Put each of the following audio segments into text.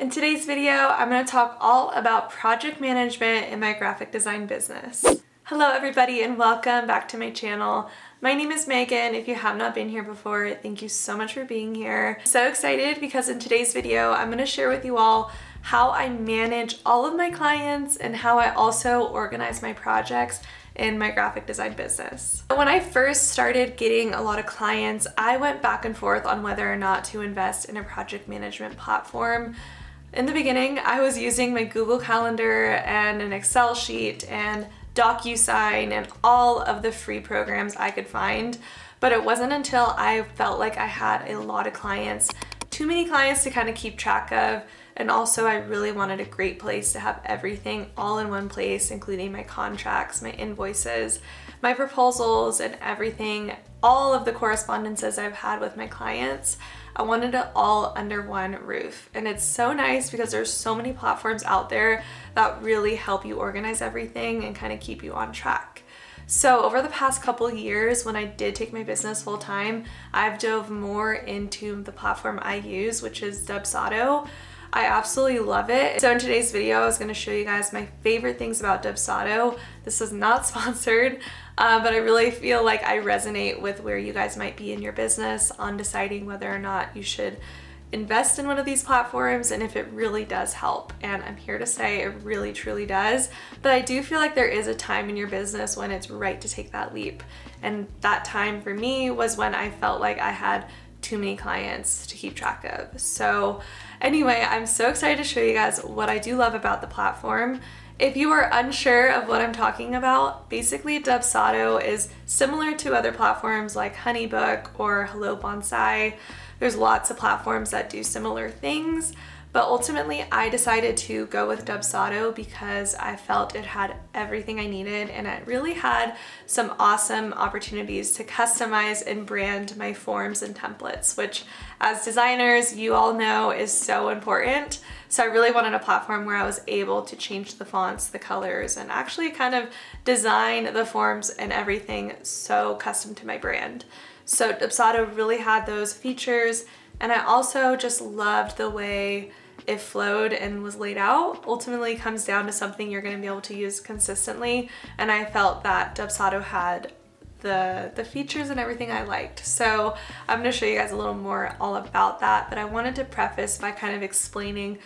In today's video, I'm going to talk all about project management in my graphic design business. Hello everybody and welcome back to my channel. My name is Megan. If you have not been here before, thank you so much for being here. So excited because in today's video, I'm going to share with you all how I manage all of my clients and how I also organize my projects in my graphic design business. When I first started getting a lot of clients, I went back and forth on whether or not to invest in a project management platform. In the beginning, I was using my Google Calendar and an Excel sheet and DocuSign and all of the free programs I could find. But it wasn't until I felt like I had a lot of clients, too many clients to kind of keep track of, and also I really wanted a great place to have everything all in one place, including my contracts, my invoices, my proposals, and everything, all of the correspondences I've had with my clients. I wanted it all under one roof. And it's so nice because there's so many platforms out there that really help you organize everything and kind of keep you on track. So over the past couple years, when I did take my business full time, I've dove more into the platform I use, which is Dubsado. I absolutely love it. So in today's video, I was gonna show you guys my favorite things about Dubsado. This is not sponsored, uh, but I really feel like I resonate with where you guys might be in your business on deciding whether or not you should invest in one of these platforms and if it really does help. And I'm here to say it really truly does. But I do feel like there is a time in your business when it's right to take that leap. And that time for me was when I felt like I had too many clients to keep track of. So anyway, I'm so excited to show you guys what I do love about the platform. If you are unsure of what I'm talking about, basically Dubsado is similar to other platforms like Honeybook or Hello Bonsai. There's lots of platforms that do similar things, but ultimately I decided to go with Dubsado because I felt it had everything I needed and it really had some awesome opportunities to customize and brand my forms and templates, which as designers, you all know is so important. So I really wanted a platform where I was able to change the fonts, the colors, and actually kind of design the forms and everything so custom to my brand. So Dubsado really had those features and I also just loved the way it flowed and was laid out ultimately comes down to something you're going to be able to use consistently and I felt that Dubsado had the, the features and everything I liked. So I'm going to show you guys a little more all about that, but I wanted to preface by kind of explaining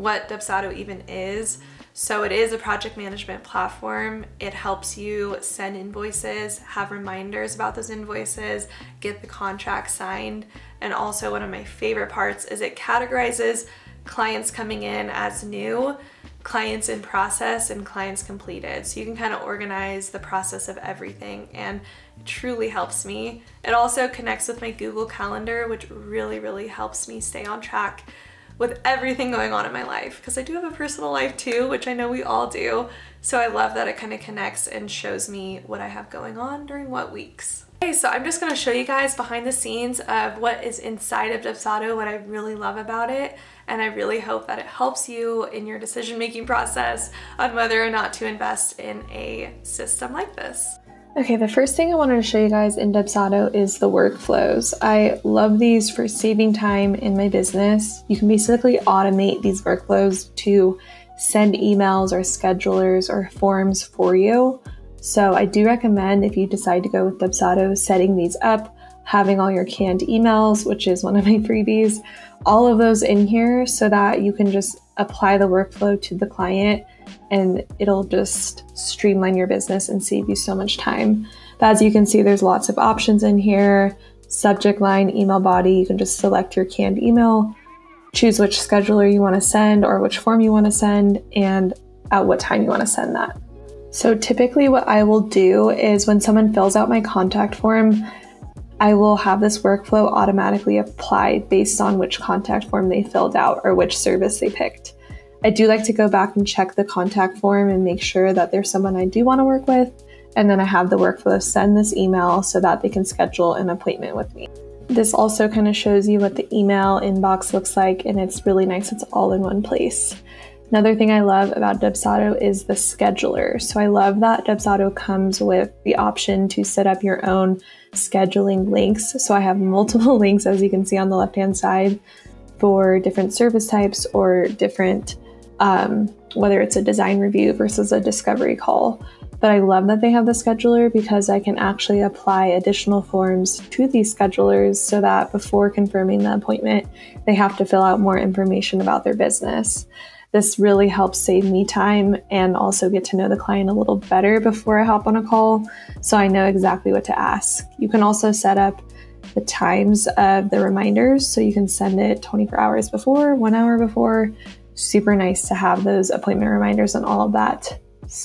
what Dubsado even is. So it is a project management platform. It helps you send invoices, have reminders about those invoices, get the contract signed, and also one of my favorite parts is it categorizes clients coming in as new, clients in process, and clients completed. So you can kind of organize the process of everything and it truly helps me. It also connects with my Google Calendar, which really, really helps me stay on track with everything going on in my life because I do have a personal life too, which I know we all do. So I love that it kind of connects and shows me what I have going on during what weeks. Okay, so I'm just gonna show you guys behind the scenes of what is inside of Dubsado, what I really love about it, and I really hope that it helps you in your decision-making process on whether or not to invest in a system like this. Okay, the first thing I wanted to show you guys in Dubsado is the workflows. I love these for saving time in my business. You can basically automate these workflows to send emails or schedulers or forms for you. So I do recommend if you decide to go with Dubsado, setting these up, having all your canned emails, which is one of my freebies, all of those in here so that you can just apply the workflow to the client and it'll just streamline your business and save you so much time. But as you can see, there's lots of options in here. Subject line, email body, you can just select your canned email, choose which scheduler you want to send or which form you want to send, and at what time you want to send that. So typically what I will do is when someone fills out my contact form, I will have this workflow automatically applied based on which contact form they filled out or which service they picked. I do like to go back and check the contact form and make sure that there's someone I do want to work with. And then I have the workflow send this email so that they can schedule an appointment with me. This also kind of shows you what the email inbox looks like, and it's really nice. It's all in one place. Another thing I love about Dubsado is the scheduler. So I love that Dubsado comes with the option to set up your own scheduling links. So I have multiple links as you can see on the left hand side for different service types or different, um, whether it's a design review versus a discovery call. But I love that they have the scheduler because I can actually apply additional forms to these schedulers so that before confirming the appointment, they have to fill out more information about their business. This really helps save me time and also get to know the client a little better before I hop on a call so I know exactly what to ask. You can also set up the times of the reminders so you can send it 24 hours before, one hour before. Super nice to have those appointment reminders and all of that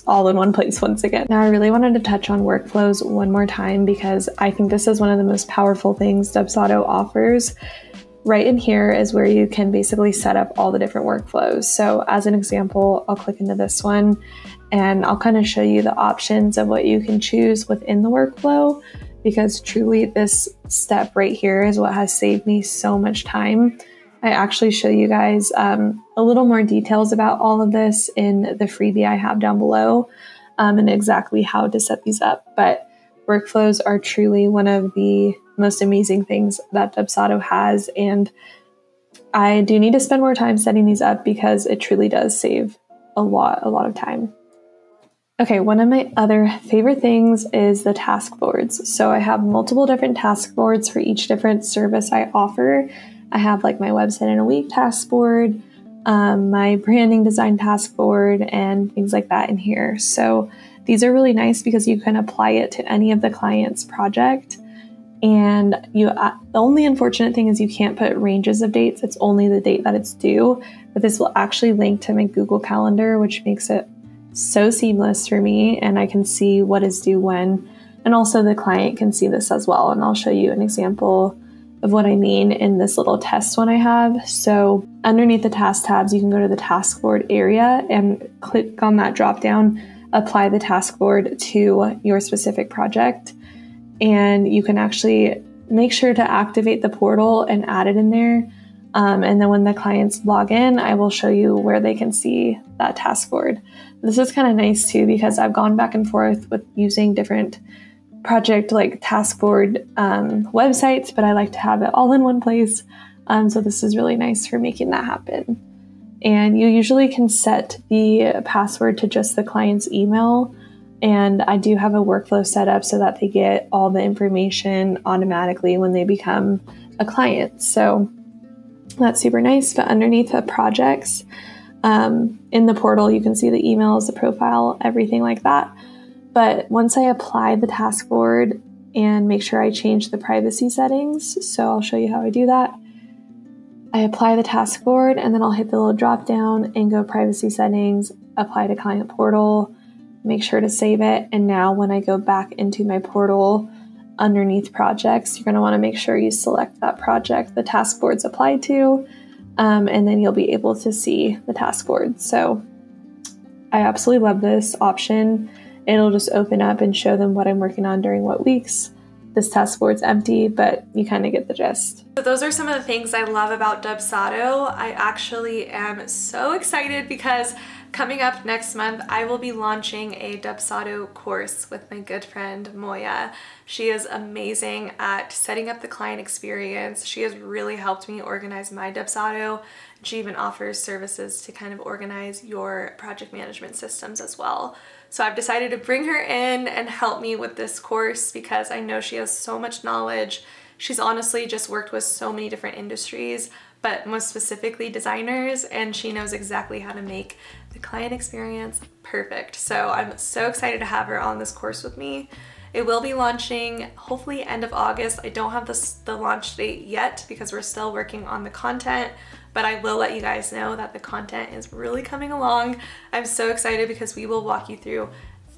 all in one place once again. Now, I really wanted to touch on workflows one more time because I think this is one of the most powerful things Dubsado offers. Right in here is where you can basically set up all the different workflows. So, as an example, I'll click into this one and I'll kind of show you the options of what you can choose within the workflow because truly, this step right here is what has saved me so much time I actually show you guys um, a little more details about all of this in the freebie I have down below um, and exactly how to set these up. But workflows are truly one of the most amazing things that Dubsado has. And I do need to spend more time setting these up because it truly does save a lot, a lot of time. Okay, one of my other favorite things is the task boards. So I have multiple different task boards for each different service I offer. I have like my website in a week task board, um, my branding design task board, and things like that in here. So these are really nice because you can apply it to any of the client's project. And you, uh, the only unfortunate thing is you can't put ranges of dates. It's only the date that it's due. But this will actually link to my Google Calendar, which makes it so seamless for me. And I can see what is due when. And also the client can see this as well. And I'll show you an example of what I mean in this little test one I have. So underneath the task tabs, you can go to the task board area and click on that drop down, apply the task board to your specific project. And you can actually make sure to activate the portal and add it in there. Um, and then when the clients log in, I will show you where they can see that task board. This is kind of nice too because I've gone back and forth with using different project like task board um, websites, but I like to have it all in one place. Um, so this is really nice for making that happen. And you usually can set the password to just the client's email. And I do have a workflow set up so that they get all the information automatically when they become a client. So that's super nice. But underneath the projects, um, in the portal, you can see the emails, the profile, everything like that. But once I apply the task board and make sure I change the privacy settings, so I'll show you how I do that. I apply the task board and then I'll hit the little drop down and go privacy settings, apply to client portal, make sure to save it. And now when I go back into my portal underneath projects, you're going to want to make sure you select that project the task board's applied to, um, and then you'll be able to see the task board. So I absolutely love this option it'll just open up and show them what I'm working on during what weeks. This task board's empty, but you kind of get the gist. So those are some of the things I love about Dubsado. I actually am so excited because coming up next month, I will be launching a Dubsado course with my good friend Moya. She is amazing at setting up the client experience. She has really helped me organize my Dubsado. She even offers services to kind of organize your project management systems as well. So I've decided to bring her in and help me with this course because I know she has so much knowledge. She's honestly just worked with so many different industries, but most specifically designers, and she knows exactly how to make the client experience perfect. So I'm so excited to have her on this course with me. It will be launching hopefully end of August. I don't have the, the launch date yet because we're still working on the content, but I will let you guys know that the content is really coming along. I'm so excited because we will walk you through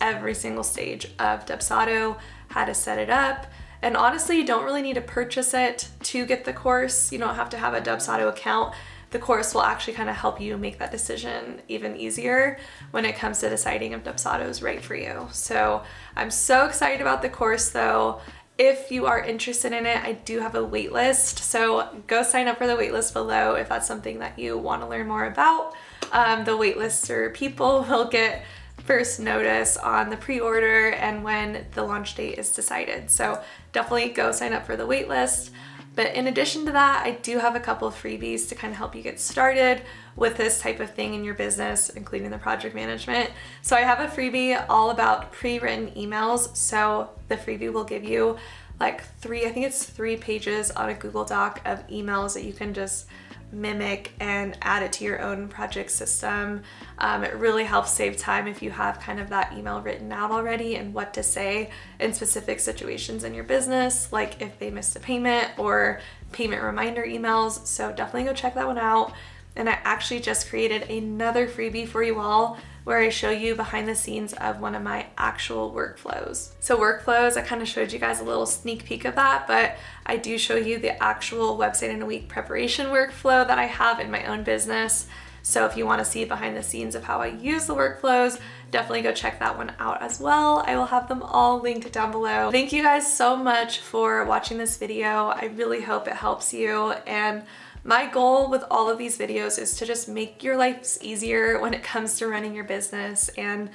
every single stage of Dubsado, how to set it up, and honestly, you don't really need to purchase it to get the course. You don't have to have a Dubsado account. The course will actually kind of help you make that decision even easier when it comes to deciding if Dubsado is right for you. So I'm so excited about the course though. If you are interested in it, I do have a waitlist. So go sign up for the waitlist below if that's something that you want to learn more about. Um, the waitlister people will get first notice on the pre-order and when the launch date is decided. So definitely go sign up for the waitlist. But in addition to that, I do have a couple of freebies to kind of help you get started with this type of thing in your business, including the project management. So I have a freebie all about pre-written emails. So the freebie will give you like three, I think it's three pages on a Google Doc of emails that you can just mimic and add it to your own project system. Um, it really helps save time if you have kind of that email written out already and what to say in specific situations in your business, like if they missed a payment or payment reminder emails. So definitely go check that one out. And I actually just created another freebie for you all where I show you behind the scenes of one of my actual workflows. So workflows, I kind of showed you guys a little sneak peek of that, but I do show you the actual website in a week preparation workflow that I have in my own business. So if you want to see behind the scenes of how I use the workflows, definitely go check that one out as well. I will have them all linked down below. Thank you guys so much for watching this video. I really hope it helps you and my goal with all of these videos is to just make your lives easier when it comes to running your business and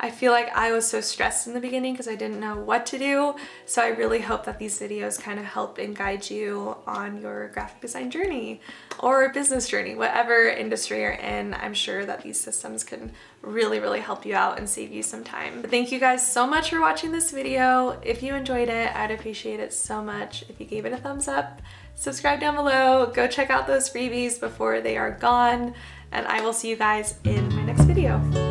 I feel like I was so stressed in the beginning because I didn't know what to do. So I really hope that these videos kind of help and guide you on your graphic design journey or business journey, whatever industry you're in. I'm sure that these systems can really, really help you out and save you some time. But thank you guys so much for watching this video. If you enjoyed it, I'd appreciate it so much if you gave it a thumbs up subscribe down below, go check out those freebies before they are gone, and I will see you guys in my next video.